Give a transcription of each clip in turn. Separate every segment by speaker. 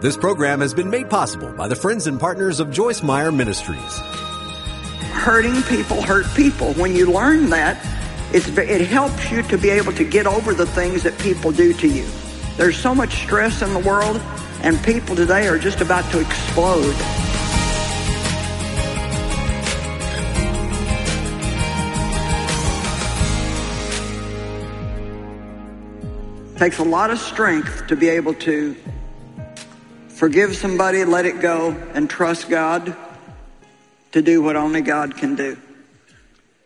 Speaker 1: This program has been made possible by the friends and partners of Joyce Meyer Ministries.
Speaker 2: Hurting people hurt people. When you learn that, it helps you to be able to get over the things that people do to you. There's so much stress in the world, and people today are just about to explode. takes a lot of strength to be able to forgive somebody, let it go, and trust God to do what only God can do.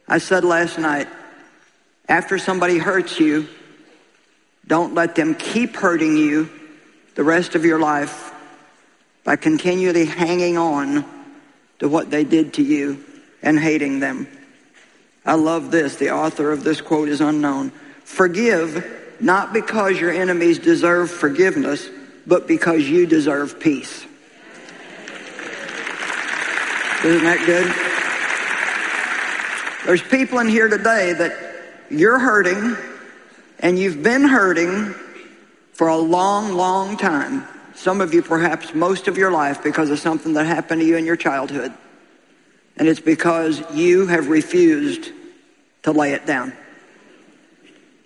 Speaker 2: I said last night, after somebody hurts you, don't let them keep hurting you the rest of your life by continually hanging on to what they did to you and hating them. I love this. The author of this quote is unknown. Forgive not because your enemies deserve forgiveness, but because you deserve peace. Isn't that good? There's people in here today that you're hurting and you've been hurting for a long, long time. Some of you, perhaps most of your life, because of something that happened to you in your childhood. And it's because you have refused to lay it down.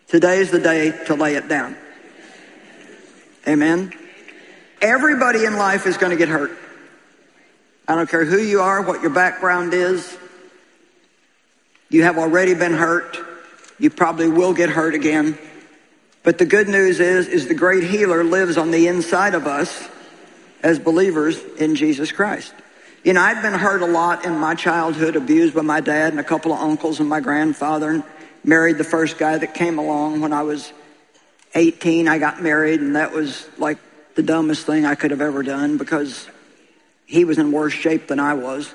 Speaker 2: Today is the day to lay it down. Amen. Everybody in life is going to get hurt. I don't care who you are, what your background is. You have already been hurt. You probably will get hurt again. But the good news is, is the great healer lives on the inside of us as believers in Jesus Christ. You know, I'd been hurt a lot in my childhood, abused by my dad and a couple of uncles and my grandfather. And married the first guy that came along when I was 18. I got married, and that was like the dumbest thing I could have ever done because he was in worse shape than I was.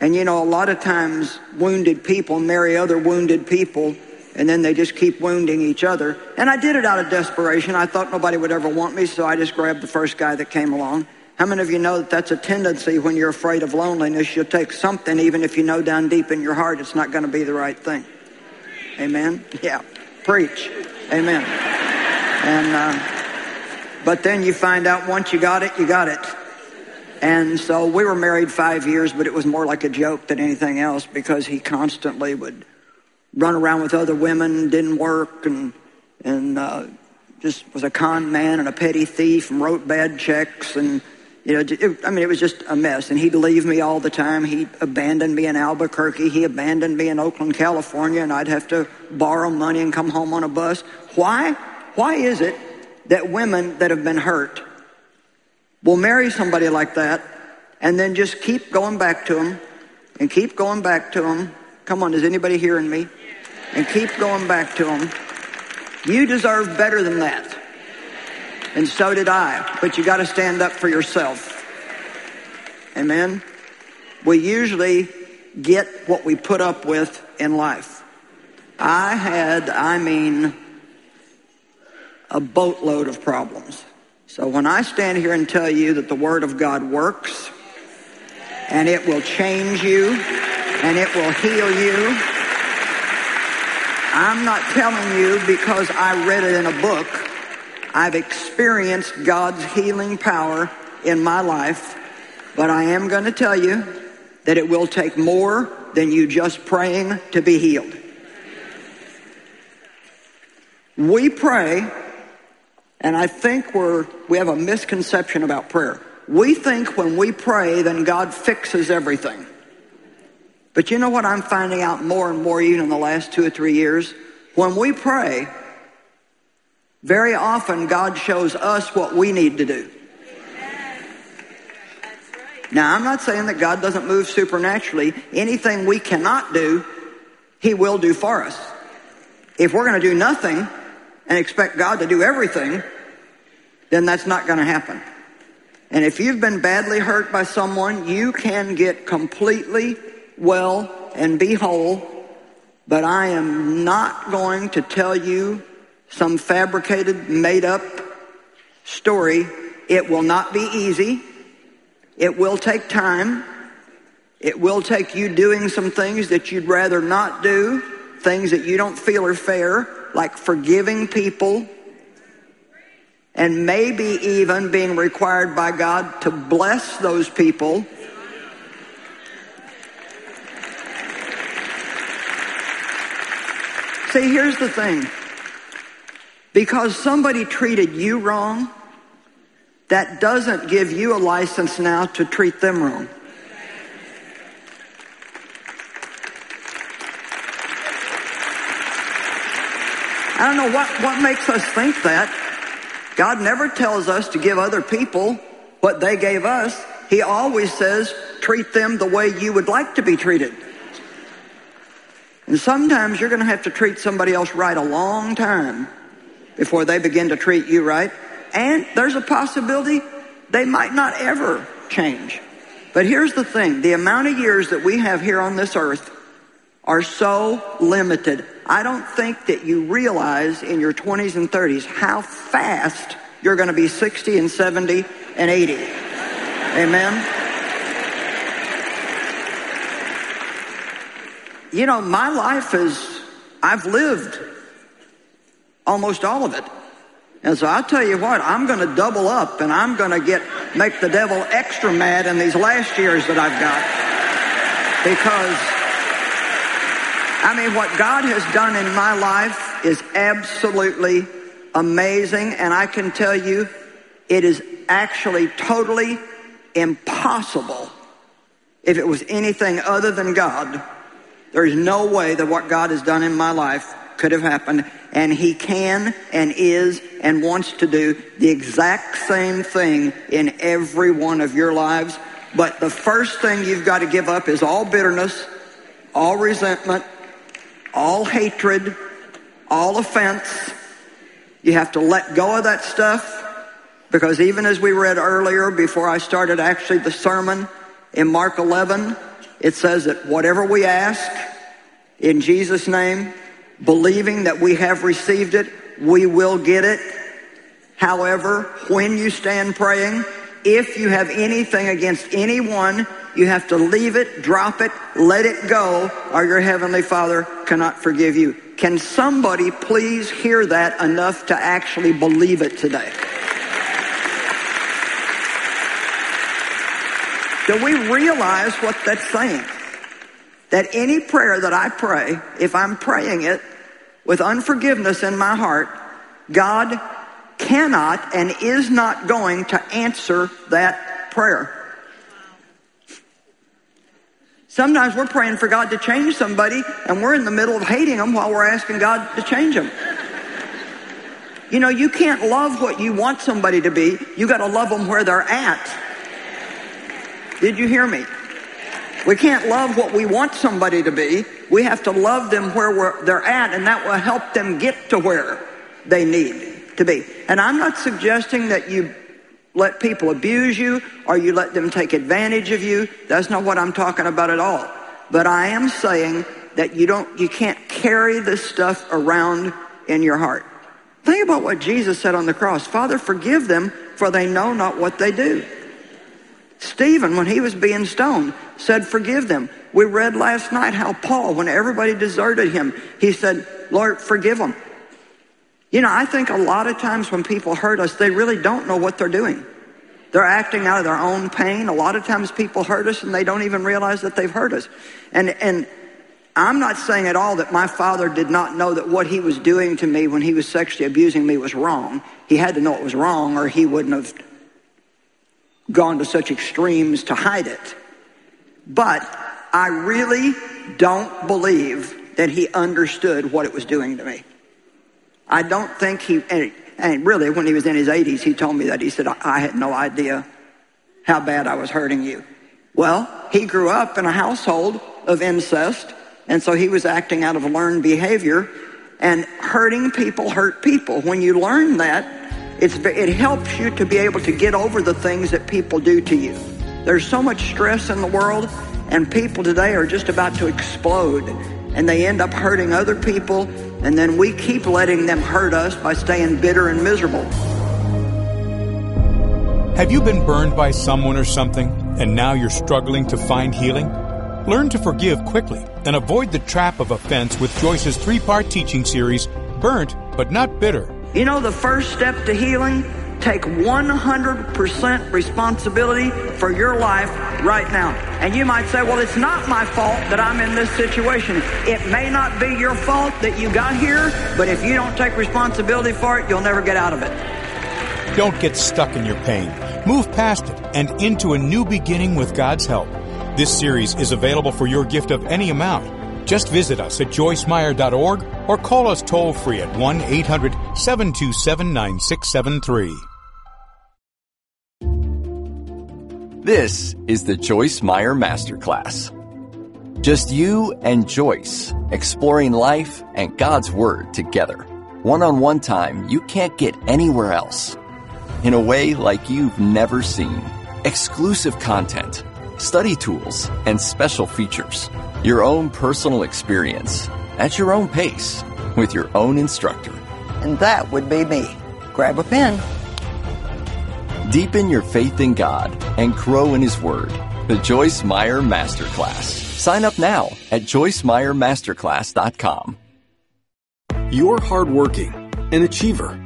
Speaker 2: And you know, a lot of times wounded people marry other wounded people and then they just keep wounding each other. And I did it out of desperation. I thought nobody would ever want me, so I just grabbed the first guy that came along. How many of you know that that's a tendency when you're afraid of loneliness? You'll take something even if you know down deep in your heart it's not going to be the right thing. Amen? Yeah. Preach. Amen. And, uh, but then you find out once you got it, you got it. And so we were married five years, but it was more like a joke than anything else because he constantly would run around with other women, didn't work, and, and uh, just was a con man and a petty thief and wrote bad checks and you know, it, I mean, it was just a mess. And he'd leave me all the time. He abandoned me in Albuquerque. He abandoned me in Oakland, California, and I'd have to borrow money and come home on a bus. Why? Why is it that women that have been hurt will marry somebody like that and then just keep going back to him and keep going back to him? Come on, is anybody hearing me? And keep going back to him. You deserve better than that. And so did I. But you got to stand up for yourself. Amen. We usually get what we put up with in life. I had, I mean, a boatload of problems. So when I stand here and tell you that the Word of God works, and it will change you, and it will heal you, I'm not telling you because I read it in a book. I've experienced God's healing power in my life, but I am going to tell you that it will take more than you just praying to be healed. We pray, and I think we're, we have a misconception about prayer. We think when we pray, then God fixes everything. But you know what I'm finding out more and more even in the last two or three years? When we pray, very often, God shows us what we need to do. Now, I'm not saying that God doesn't move supernaturally. Anything we cannot do, He will do for us. If we're going to do nothing and expect God to do everything, then that's not going to happen. And if you've been badly hurt by someone, you can get completely well and be whole. But I am not going to tell you some fabricated, made up story. It will not be easy. It will take time. It will take you doing some things that you'd rather not do, things that you don't feel are fair, like forgiving people. and maybe even being required by God to bless those people. See, here's the thing. Because somebody treated you wrong, that doesn't give you a license now to treat them wrong. I don't know what, what makes us think that. God never tells us to give other people what they gave us. He always says, treat them the way you would like to be treated. And sometimes you're going to have to treat somebody else right a long time before they begin to treat you right. And there's a possibility they might not ever change. But here's the thing the amount of years that we have here on this earth are so limited. I don't think that you realize in your 20s and 30s how fast you're going to be 60 and 70 and 80. Amen? You know, my life is, I've lived almost all of it. And so I'll tell you what, I'm going to double up and I'm going to get, make the devil extra mad in these last years that I've got. Because, I mean, what God has done in my life is absolutely amazing. And I can tell you, it is actually totally impossible if it was anything other than God. There is no way that what God has done in my life could have happened. And He can and is and wants to do the exact same thing in every one of your lives. But the first thing you've got to give up is all bitterness, all resentment, all hatred, all offense. You have to let go of that stuff because even as we read earlier before I started actually the sermon in Mark 11, it says that whatever we ask in Jesus' name, believing that we have received it, we will get it. However, when you stand praying, if you have anything against anyone, you have to leave it, drop it, let it go, or your Heavenly Father cannot forgive you. Can somebody please hear that enough to actually believe it today? Do we realize what that's saying? That any prayer that I pray, if I'm praying it with unforgiveness in my heart, God cannot and is not going to answer that prayer. Sometimes we're praying for God to change somebody and we're in the middle of hating them while we're asking God to change them. You know, you can't love what you want somebody to be. You got to love them where they're at. Did you hear me? We can't love what we want somebody to be. We have to love them where they're at, and that will help them get to where they need to be. And I'm not suggesting that you let people abuse you or you let them take advantage of you. That's not what I'm talking about at all. But I am saying that you don't, you can't carry this stuff around in your heart. Think about what Jesus said on the cross. Father, forgive them for they know not what they do. Stephen, when he was being stoned, said, Forgive them. We read last night how Paul, when everybody deserted him, he said, Lord, forgive them. You know, I think a lot of times when people hurt us, they really don't know what they're doing. They're acting out of their own pain. A lot of times people hurt us and they don't even realize that they've hurt us. And, and I'm not saying at all that my father did not know that what he was doing to me when he was sexually abusing me was wrong. He had to know it was wrong or he wouldn't have gone to such extremes to hide it. But I really don't believe that he understood what it was doing to me. I don't think he, and, really when he was in his 80s, he told me that. He said, I had no idea how bad I was hurting you. Well, he grew up in a household of incest, and so he was acting out of learned behavior, and hurting people hurt people. When you learn that, it's, it helps you to be able to get over the things that people do to you. There's so much stress in the world, and people today are just about to explode, and they end up hurting other people, and then we keep letting them hurt us by staying bitter and miserable.
Speaker 3: Have you been burned by someone or something, and now you're struggling to find healing? Learn to forgive quickly and avoid the trap of offense with Joyce's three part teaching series, Burnt but Not Bitter.
Speaker 2: You know, the first step to healing take 100% responsibility for your life right now. And you might say, well, it's not my fault that I'm in this situation. It may not be your fault that you got here, but if you don't take responsibility for it, you'll never get out of it.
Speaker 3: Don't get stuck in your pain. Move past it and into a new beginning with God's help. This series is available for your gift of any amount. Just visit us at joycemeyer.org or call us toll free at 1 800 727 9673.
Speaker 4: This is the Joyce Meyer Masterclass. Just you and Joyce exploring life and God's Word together. One on one time you can't get anywhere else. In a way like you've never seen. Exclusive content, study tools, and special features. Your own personal experience at your own pace with your own instructor.
Speaker 2: And that would be me. Grab a pen.
Speaker 4: Deepen your faith in God and grow in His Word. The Joyce Meyer Masterclass. Sign up now at joycemeyermasterclass.com.
Speaker 1: You're hardworking, an achiever.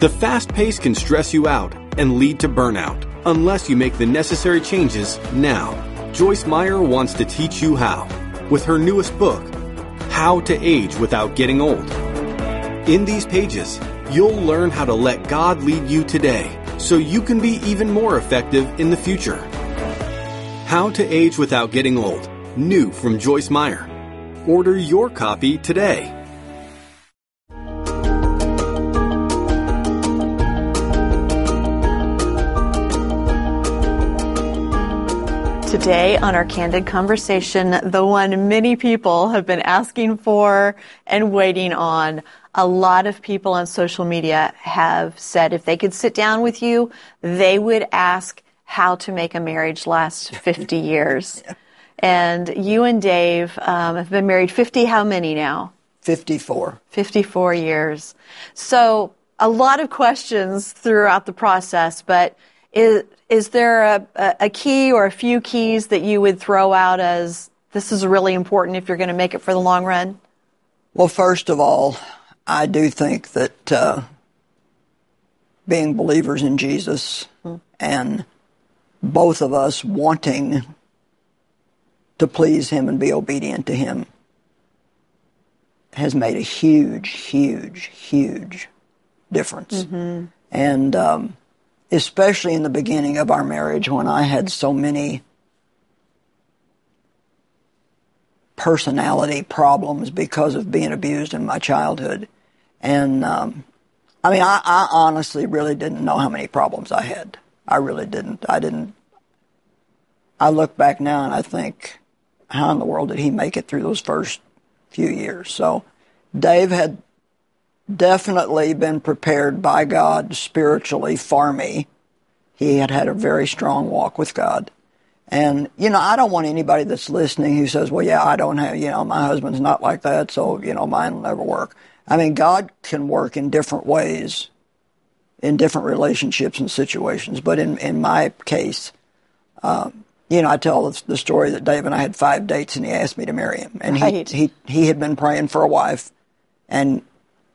Speaker 1: The fast pace can stress you out and lead to burnout unless you make the necessary changes now. Joyce Meyer wants to teach you how with her newest book, How to Age Without Getting Old. In these pages, you'll learn how to let God lead you today so you can be even more effective in the future. How to Age Without Getting Old, new from Joyce Meyer. Order your copy today.
Speaker 5: Today on our candid conversation, the one many people have been asking for and waiting on. A lot of people on social media have said if they could sit down with you, they would ask how to make a marriage last 50 years. And you and Dave um, have been married 50, how many now?
Speaker 2: 54.
Speaker 5: 54 years. So a lot of questions throughout the process, but is, is there a, a key or a few keys that you would throw out as this is really important if you're going to make it for the long run?
Speaker 2: Well, first of all, I do think that uh, being believers in Jesus mm. and both of us wanting to please Him and be obedient to Him has made a huge, huge, huge difference. Mm-hmm. And um, especially in the beginning of our marriage when I had so many personality problems because of being abused in my childhood. And um, I mean, I, I, honestly really didn't know how many problems I had. I really didn't. I didn't. I look back now and I think, how in the world did he make it through those first few years? So, Dave had definitely been prepared by God spiritually for me. He had had a very strong walk with God. And, you know, I don't want anybody that's listening who says, well, yeah, I don't have, you know, my husband's not like that, so, you know, mine will never work. I mean, God can work in different ways in different relationships and situations. But in, in my case, um, you know, I tell the story that Dave and I had five dates and he asked me to marry him. And right. he, he, he had been praying for a wife and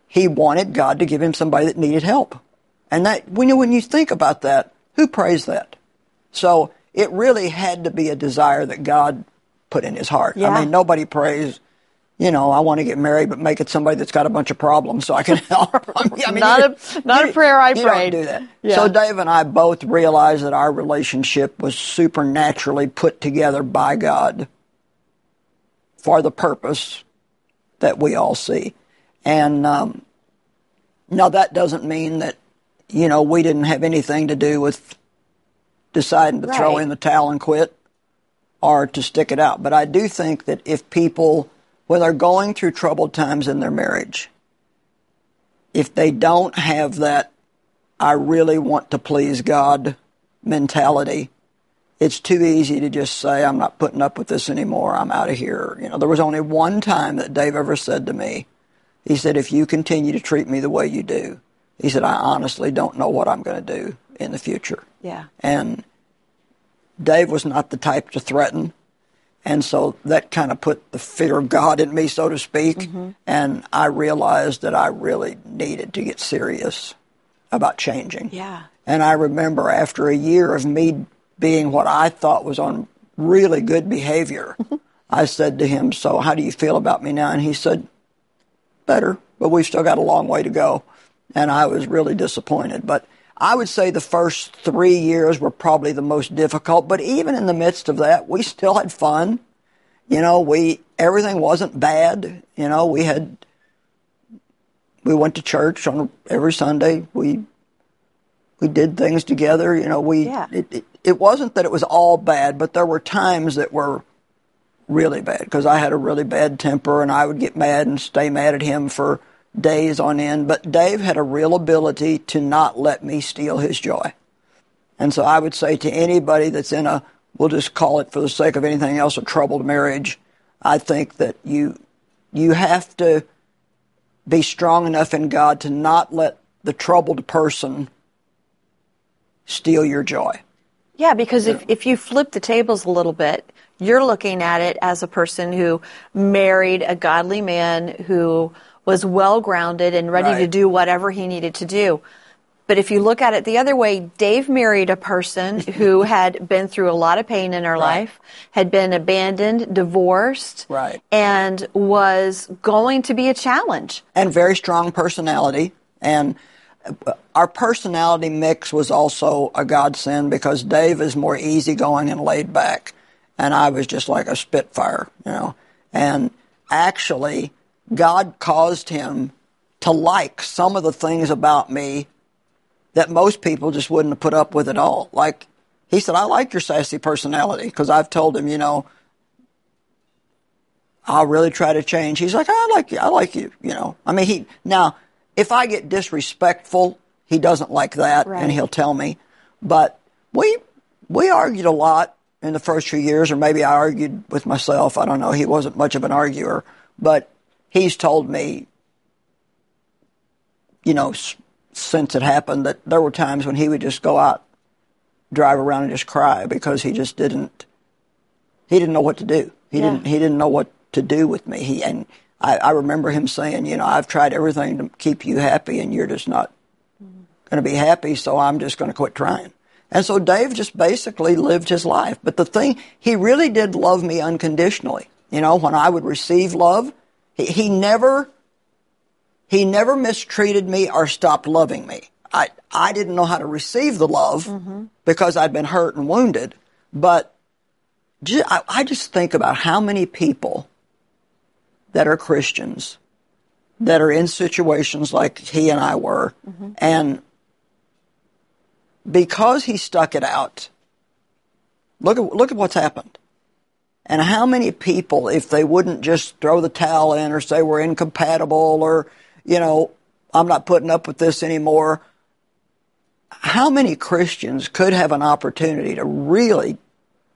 Speaker 2: he wanted God to give him somebody that needed help. And that, when you, when you think about that, who prays that? So it really had to be a desire that God put in his heart. Yeah. I mean, nobody prays, you know, I want to get married, but make it somebody that's got a bunch of problems so I can help. I
Speaker 5: mean, not a not you, a prayer I you prayed.
Speaker 2: Don't do that. Yeah. So Dave and I both realized that our relationship was supernaturally put together by God for the purpose that we all see. And um, now that doesn't mean that, you know, we didn't have anything to do with deciding to right. throw in the towel and quit or to stick it out. But I do think that if people, when they're going through troubled times in their marriage, if they don't have that, I really want to please God mentality, it's too easy to just say, I'm not putting up with this anymore. I'm out of here. You know, there was only one time that Dave ever said to me, he said, if you continue to treat me the way you do, he said, I honestly don't know what I'm going to do in the future.
Speaker 5: Yeah.
Speaker 2: And Dave was not the type to threaten. And so that kind of put the fear of God in me, so to speak. Mm-hmm. And I realized that I really needed to get serious about changing.
Speaker 5: Yeah.
Speaker 2: And I remember after a year of me being what I thought was on really good behavior, I said to him, So, how do you feel about me now? And he said, Better, but we've still got a long way to go. And I was really disappointed. But I would say the first three years were probably the most difficult. But even in the midst of that, we still had fun. You know, we everything wasn't bad. You know, we had we went to church on every Sunday. We we did things together. You know, we
Speaker 5: Yeah.
Speaker 2: it, it, it wasn't that it was all bad, but there were times that were really bad because I had a really bad temper and I would get mad and stay mad at him for days on end. But Dave had a real ability to not let me steal his joy. And so I would say to anybody that's in a, we'll just call it for the sake of anything else, a troubled marriage, I think that you, you have to be strong enough in God to not let the troubled person steal your joy.
Speaker 5: Yeah, because if, if you flip the tables a little bit, you're looking at it as a person who married a godly man who was well grounded and ready to do whatever he needed to do. But if you look at it the other way, Dave married a person who had been through a lot of pain in her life, had been abandoned, divorced,
Speaker 2: Right.
Speaker 5: and was going to be a challenge.
Speaker 2: and very strong personality. And uh, our personality mix was also a godsend because Dave is more easygoing and laid back, and I was just like a spitfire, you know. And actually, God caused him to like some of the things about me that most people just wouldn't have put up with at all. Like he said, I like your sassy personality because I've told him, you know, I'll really try to change. He's like, I like you. I like you. You know, I mean, he, now, if I get disrespectful, he doesn't like that
Speaker 5: Right.
Speaker 2: and he'll tell me. But we, we argued a lot in the first few years, or maybe I argued with myself. I don't know. He wasn't much of an arguer, but he's told me, you know, since it happened that there were times when he would just go out, drive around and just cry because he just didn't, he didn't know what to do. He
Speaker 5: Yeah.
Speaker 2: didn't, he didn't know what to do with me. He, and I, I remember him saying, you know, I've tried everything to keep you happy and you're just not mm-hmm. going to be happy, so I'm just going to quit trying. And so Dave just basically lived his life. But the thing, he really did love me unconditionally. You know, when I would receive love, he, he never, he never mistreated me or stopped loving me. I, I didn't know how to receive the love mm-hmm. because I'd been hurt and wounded. But ju- I, I just think about how many people that are Christians that are in situations like he and I were, mm-hmm. and because he stuck it out, look at look at what's happened. And how many people, if they wouldn't just throw the towel in or say we're incompatible or, you know, I'm not putting up with this anymore, how many Christians could have an opportunity to really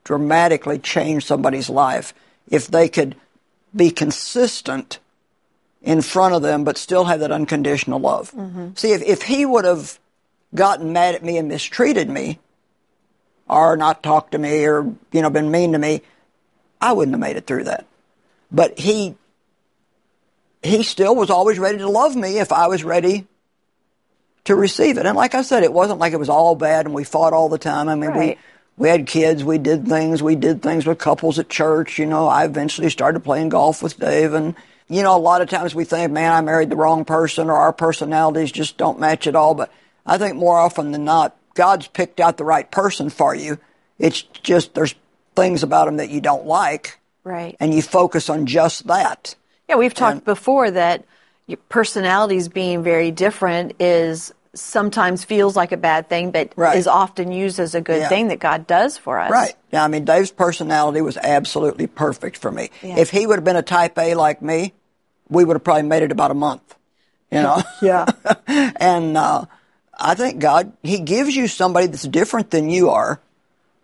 Speaker 2: dramatically change somebody's life if they could be consistent in front of them but still have that unconditional love? Mm-hmm. See, if, if he would have gotten mad at me and mistreated me or not talked to me or, you know, been mean to me, I wouldn't have made it through that. But he he still was always ready to love me if I was ready to receive it. And like I said, it wasn't like it was all bad and we fought all the time. I mean,
Speaker 5: Right.
Speaker 2: we we had kids, we did things, we did things with couples at church. You know, I eventually started playing golf with Dave, and you know, a lot of times we think, man, I married the wrong person, or our personalities just don't match at all. But I think more often than not, God's picked out the right person for you. It's just there's things about him that you don't like,
Speaker 5: Right.
Speaker 2: and you focus on just that.
Speaker 5: Yeah, we've talked before that your personalities being very different is sometimes feels like a bad thing, but
Speaker 2: Right.
Speaker 5: is often used as a good
Speaker 2: Yeah.
Speaker 5: thing that God does for us.
Speaker 2: Right. Yeah, I mean, Dave's personality was absolutely perfect for me.
Speaker 5: Yeah.
Speaker 2: If he would have been a type A like me, we would have probably made it about a month. You know?
Speaker 5: Yeah.
Speaker 2: and uh, I think God, He gives you somebody that's different than you are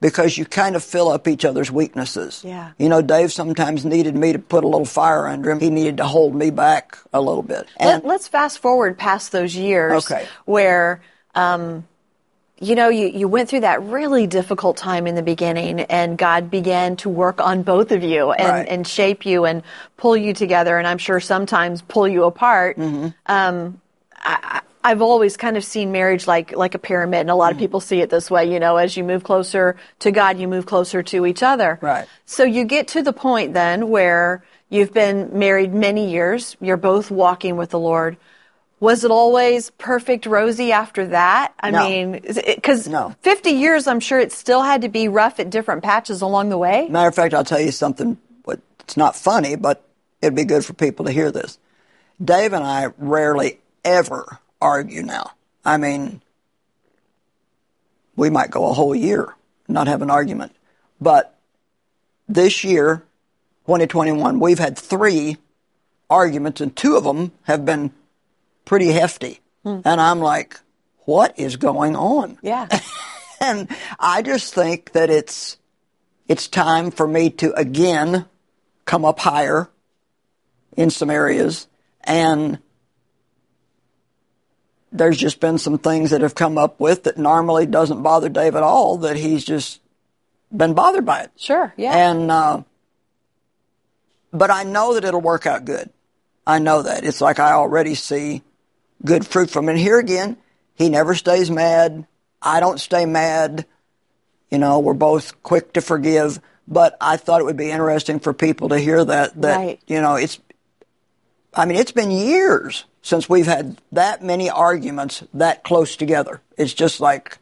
Speaker 2: because you kind of fill up each other's weaknesses.
Speaker 5: Yeah.
Speaker 2: You know, Dave sometimes needed me to put a little fire under him. He needed to hold me back a little bit. And
Speaker 5: Let, us fast forward past those years
Speaker 2: Okay.
Speaker 5: where, um, you know, you, you went through that really difficult time in the beginning and God began to work on both of you and,
Speaker 2: Right.
Speaker 5: and shape you and pull you together and I'm sure sometimes pull you apart.
Speaker 2: Mm-hmm.
Speaker 5: Um, I, I I've always kind of seen marriage like like a pyramid, and a
Speaker 2: Mm.
Speaker 5: lot of people see it this way. You know, as you move closer to God, you move closer to each other.
Speaker 2: Right.
Speaker 5: So you get to the point then where you've been married many years. You're both walking with the Lord. Was it always perfect, rosy after that? I
Speaker 2: No.
Speaker 5: mean, because
Speaker 2: No.
Speaker 5: 50 years, I'm sure it still had to be rough at different patches along the way.
Speaker 2: Matter of fact, I'll tell you something. What it's not funny, but it'd be good for people to hear this. Dave and I rarely ever argue now. I mean, we might go a whole year not have an argument, but this year, 2021, we've had three arguments, and two of them have been pretty hefty. Hmm. And I'm like, what is going on?
Speaker 5: Yeah.
Speaker 2: And I just think that it's it's time for me to again come up higher in some areas and there's just been some things that have come up with that normally doesn't bother Dave at all that he's just been bothered by it.
Speaker 5: Sure. Yeah.
Speaker 2: And uh, but I know that it'll work out good. I know that. It's like I already see good fruit from it. And here again, he never stays mad. I don't stay mad. You know, we're both quick to forgive. But I thought it would be interesting for people to hear that that
Speaker 5: Right.
Speaker 2: you know, it's I mean, it's been years since we've had that many arguments that close together. It's just like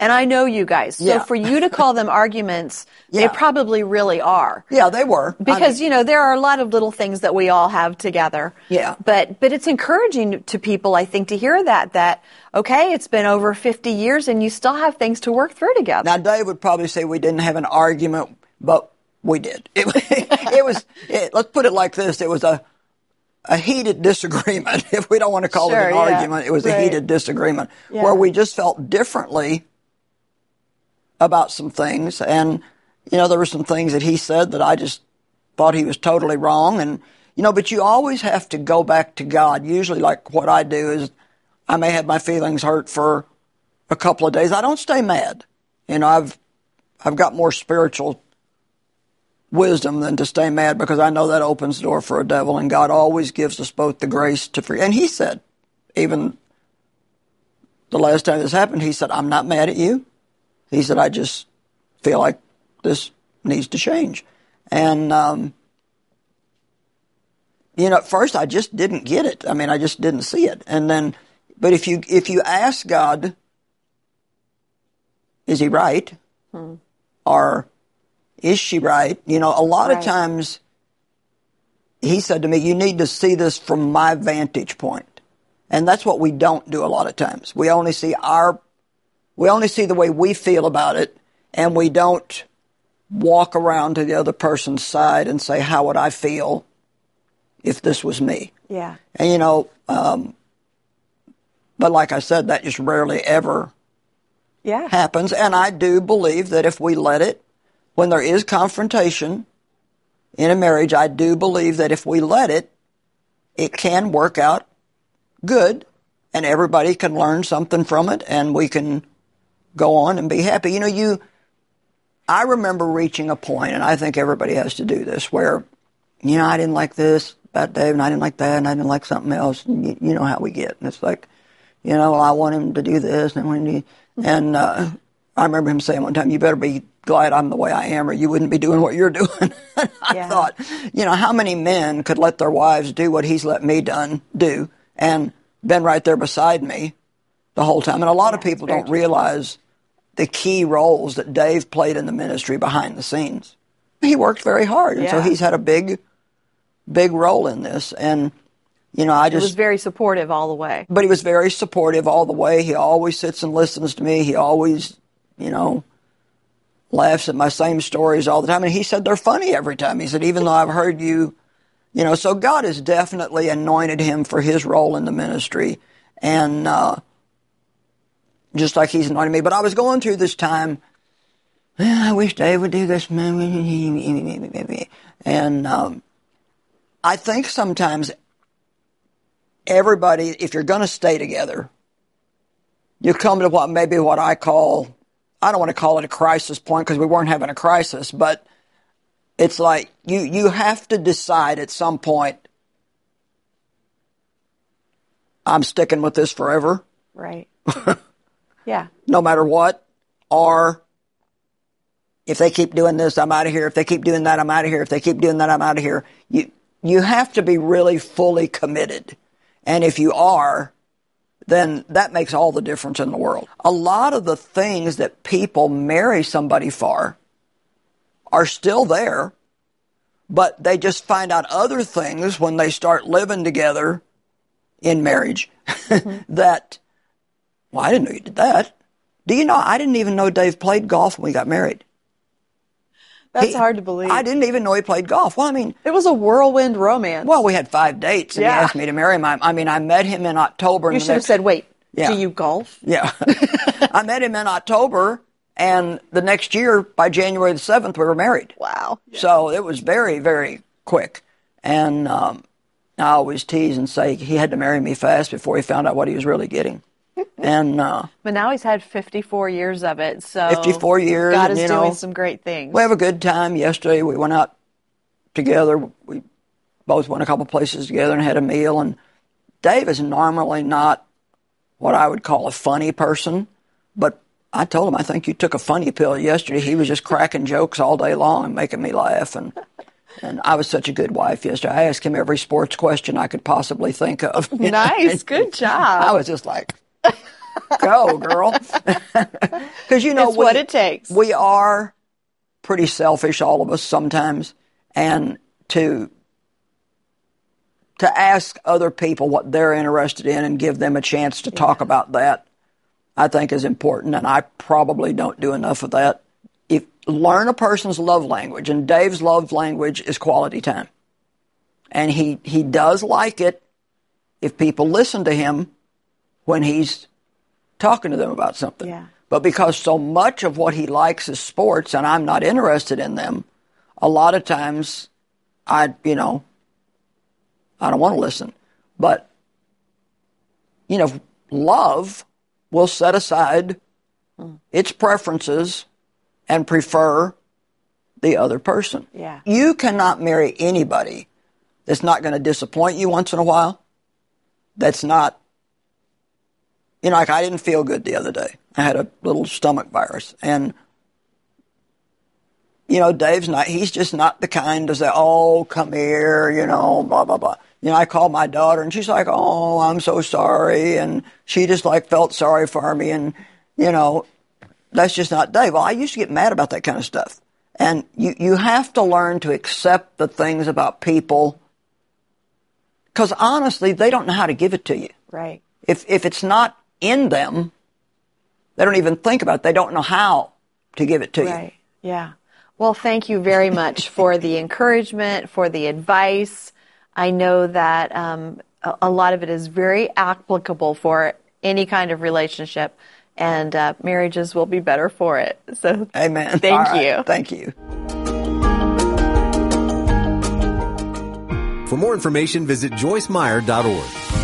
Speaker 5: and I know you guys. So
Speaker 2: Yeah.
Speaker 5: for you to call them arguments,
Speaker 2: Yeah.
Speaker 5: they probably really are.
Speaker 2: yeah, they were. I
Speaker 5: because
Speaker 2: mean,
Speaker 5: you know there are a lot of little things that we all have together
Speaker 2: Yeah.
Speaker 5: but but it's encouraging to people i think to hear that that okay it's been over 50 years and you still have things to work through together
Speaker 2: Now, Dave would probably say we didn't have an argument, but we did. It, it was, it, let's put it like this: it was a a heated disagreement. If we don't want to call
Speaker 5: Sure,
Speaker 2: it an
Speaker 5: yeah.
Speaker 2: argument, it was a heated disagreement
Speaker 5: Yeah.
Speaker 2: where we just felt differently about some things, and you know, there were some things that he said that I just thought he was totally wrong, and you know, but you always have to go back to God. Usually, like what I do is, I may have my feelings hurt for a couple of days. I don't stay mad. You know, I've I've got more spiritual wisdom than to stay mad because I know that opens the door for a devil, and God always gives us both the grace to forgive. And He said, even the last time this happened, He said, "I'm not mad at you." He said, "I just feel like this needs to change," and um, you know, at first I just didn't get it. I mean, I just didn't see it, and then, but if you if you ask God, is He right? or is she right? You know, a lot of times he said to me, you need to see this from my vantage point. And that's what we don't do a lot of times. We only see our, we only see the way we feel about it and we don't walk around to the other person's side and say, how would I feel if this was me?
Speaker 5: yeah
Speaker 2: And you know, um, but like I said, that just rarely ever
Speaker 5: yeah
Speaker 2: happens. And I do believe that if we let it, when there is confrontation in a marriage, I do believe that if we let it, it can work out good and everybody can learn something from it and we can go on and be happy. You know, you, I remember reaching a point, and I think everybody has to do this, where, you know, I didn't like this about Dave and I didn't like that and I didn't like something else. You, you know how we get. And it's like, you know, well, I want him to do this and him to, and uh, I remember him saying one time, "You better be glad I'm the way I am, or you wouldn't be doing what you're doing." I
Speaker 5: Yeah.
Speaker 2: thought, you know, how many men could let their wives do what he's let me done do, and been right there beside me the whole time? And a lot of people don't realize the key roles that Dave played in the ministry behind the scenes. He worked very hard, and so he's had a big, big role in this. And you know, I just
Speaker 5: was very supportive all the way
Speaker 2: but he was very supportive all the way. He always sits and listens to me. He always, you know, laughs at my same stories all the time. And he said they're funny every time. He said, even though I've heard you, you know, so God has definitely anointed him for his role in the ministry. And, uh, just like he's anointed me. But I was going through this time, "Well, I wish Dave would do this. And, um, I think sometimes everybody, if you're going to stay together, you come to what maybe what I call, I don't want to call it a crisis point because we weren't having a crisis, but it's like you, you have to decide at some point I'm sticking with this forever,
Speaker 5: Right. yeah.
Speaker 2: no matter what, or if they keep doing this, I'm out of here. If they keep doing that, I'm out of here. If they keep doing that, I'm out of here. You, you have to be really fully committed. And if you are, then that makes all the difference in the world. A lot of the things that people marry somebody for are still there, but they just find out other things when they start living together in marriage mm-hmm. that, well, I didn't know you did that. Do you know, I didn't even know Dave played golf when we got married.
Speaker 5: That's
Speaker 2: He-
Speaker 5: hard to believe.
Speaker 2: I didn't even know he played golf. Well, I mean,
Speaker 5: It was a whirlwind romance.
Speaker 2: well, we had five dates, and
Speaker 5: Yeah.
Speaker 2: he asked me to marry him. I, I mean, I met him in October. and
Speaker 5: you should have said, wait,
Speaker 2: Yeah.
Speaker 5: do you golf?
Speaker 2: Yeah. I met him in October, and the next year, by January the 7th, we were married.
Speaker 5: Wow.
Speaker 2: So it was very, very quick. And um, I always tease and say he had to marry me fast before he found out what he was really getting. And uh,
Speaker 5: But now he's had 54 years of it, so
Speaker 2: 54 years,
Speaker 5: God is
Speaker 2: you
Speaker 5: doing
Speaker 2: know,
Speaker 5: some great things.
Speaker 2: we have a good time. Yesterday, we went out together. We both went a couple places together and had a meal. And Dave is normally not what I would call a funny person, but I told him I think you took a funny pill yesterday. He was just cracking jokes all day long and making me laugh. And and I was such a good wife yesterday. I asked him every sports question I could possibly think of. know,
Speaker 5: nice, good job.
Speaker 2: I was just like, go, girl. Because, you know,
Speaker 5: It's what it takes.
Speaker 2: We are pretty selfish, all of us, sometimes. And to to ask other people what they're interested in and give them a chance to talk about that, I think is important. And I probably don't do enough of that. If learn a person's love language, and Dave's love language is quality time. And he, he does like it if people listen to him when he's talking to them about something.
Speaker 5: Yeah.
Speaker 2: But because so much of what he likes is sports and I'm not interested in them, a lot of times I, you know, I don't want to listen. But, you know, love will set aside hmm. its preferences and prefer the other person.
Speaker 5: Yeah.
Speaker 2: You cannot marry anybody that's not going to disappoint you once in a while. That's not, you know, like I didn't feel good the other day. I had a little stomach virus and you know, Dave's not, he's just not the kind to say, oh, come here, you know, blah, blah, blah. You know, I called my daughter and she's like, oh, I'm so sorry. And she just like felt sorry for me. And, you know, that's just not Dave. Well, I used to get mad about that kind of stuff. And you, you have to learn to accept the things about people because honestly, they don't know how to give it to you.
Speaker 5: right.
Speaker 2: If, if it's not in them, they don't even think about it. They don't know how to give it to you.
Speaker 5: Right. Yeah. Well, thank you very much for the encouragement, for the advice. I know that um, a, a lot of it is very applicable for any kind of relationship, and uh, marriages will be better for it. So,
Speaker 2: Amen.
Speaker 5: Thank
Speaker 2: All right.
Speaker 5: you.
Speaker 2: Thank you.
Speaker 6: For more information, visit joycemeyer.org.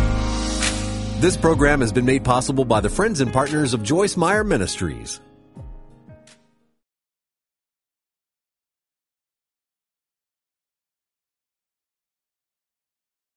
Speaker 6: This program has been made possible by the friends and partners of Joyce Meyer Ministries.